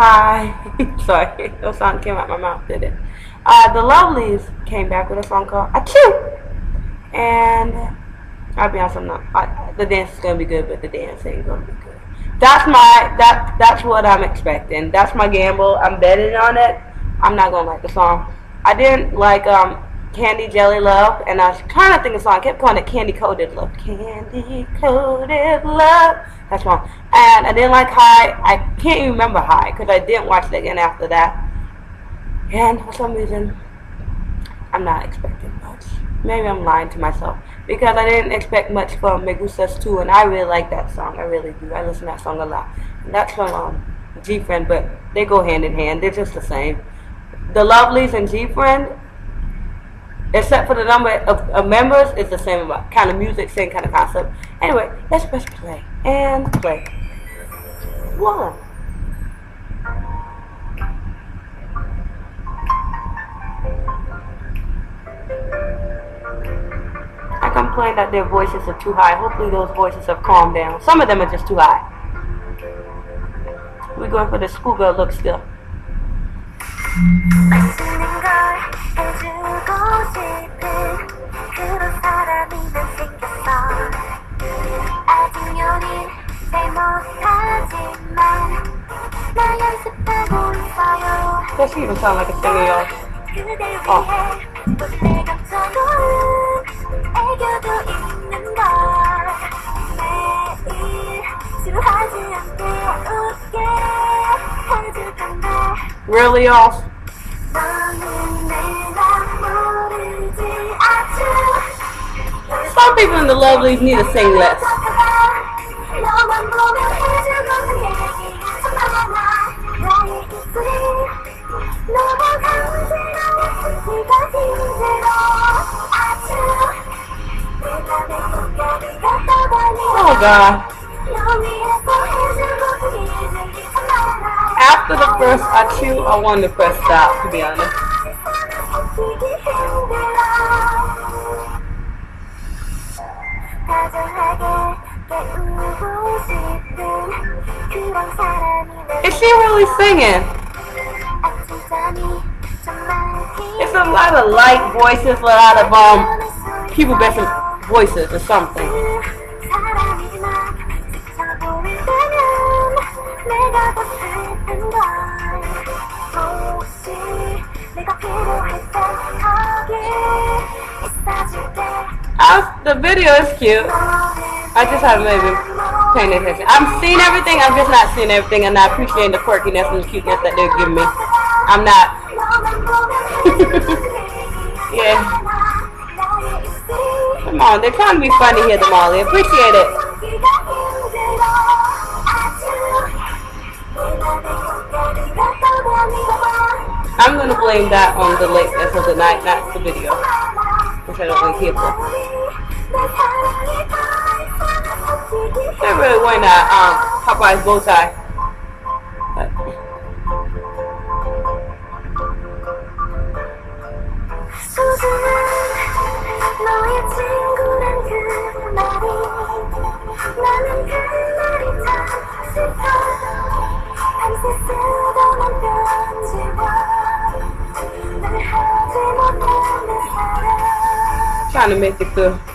Hi. Sorry, no song came out my mouth, did it? Uh, the Lovelyz came back with a song called Ah-Choo! And I'll be honest, I'm not. I, the dance is gonna be good, but the dance ain't gonna be good. That's my that that's what I'm expecting. That's my gamble. I'm betting on it. I'm not gonna like the song. I didn't like um Candy Jelly Love, and I was trying to think of song. I kept calling it Candy Coated Love. Candy Coated Love. That's wrong. And I didn't like High. I can't even remember High because I didn't watch it again after that. And for some reason, I'm not expecting much. Maybe I'm lying to myself because I didn't expect much from Me Gustas Tu, and I really like that song. I really do. I listen to that song a lot. And that's from um, GFriend, but they go hand in hand. They're just the same. The Lovelyz and GFriend except for the number of, of members, it's the same kind of music, same kind of concept. Anyway, let's press play and play. Voila. I complain that their voices are too high. Hopefully those voices have calmed down. Some of them are just too high. We're going for the schoolgirl look still. Does she even sound like a singer, y'all? Oh. Really off? People in the Lovelyz need to sing less. Oh God. After the first achoo, I wanted to press stop, to be honest. Is she really singing? It's a lot of light voices, a lot of um people messing voices or something. The video is cute. I just haven't maybe paying attention. I'm seeing everything, I'm just not seeing everything and not appreciating the quirkiness and the cuteness that they're giving me. I'm not. yeah. Come on, they're trying to be funny here, Molly. Appreciate it. I'm gonna blame that on the lateness of the night, not the video, which I don't really care for. Wearing um, Popeye's bow tie. Trying to make it good.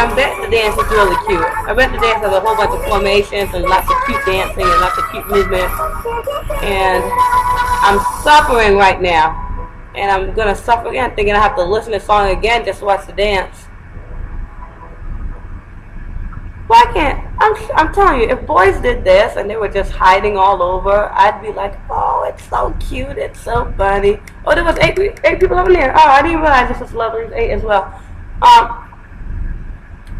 I bet the dance is really cute. I bet the dance has a whole bunch of formations and lots of cute dancing and lots of cute movement. And I'm suffering right now. And I'm going to suffer again, thinking I have to listen to the song again just to watch the dance. Why can't, I'm, I'm telling you, if boys did this and they were just hiding all over, I'd be like, oh, it's so cute, it's so funny. Oh, there was eight, eight people over there. Oh, I didn't realize this was lovely, eight as well. Um,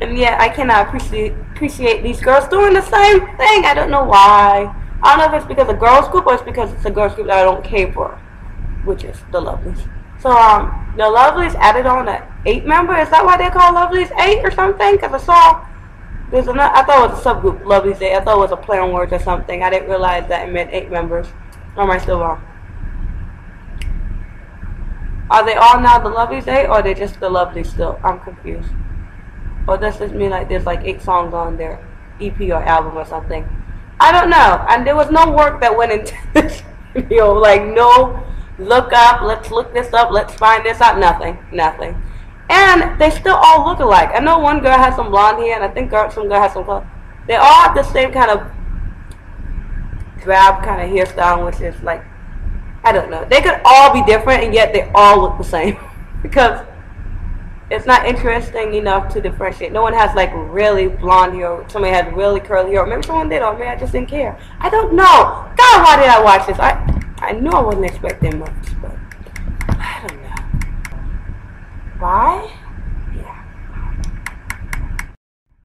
and yet I cannot appreciate appreciate these girls doing the same thing. I don't know why. I don't know if it's because of girls group or it's because it's a girls group that I don't care for, which is the Lovelyz. So um, the Lovelyz added on that eight member. Is that why they call Lovelyz eight or something? Because I saw there's another. I thought it was a subgroup Lovelyz eight. I thought it was a play on words or something. I didn't realize that it meant eight members. Or am I still wrong? Are they all now the Lovelyz eight, or are they just the Lovelyz still? I'm confused. Oh, or does this mean like there's like eight songs on their EP or album or something? I don't know. And there was no work that went into this video. Like no look up, let's look this up, let's find this out. Nothing. Nothing. And they still all look alike. I know one girl has some blonde hair, and I think some girl has some color. They all have the same kind of drab kind of hairstyle, which is like, I don't know. They could all be different, and yet they all look the same. because it's not interesting enough to differentiate. No one has like really blonde hair. Somebody had really curly hair. Maybe someone did, oh, or maybe I just didn't care. I don't know. God, why did I watch this? I I knew I wasn't expecting much, but I don't know. Why?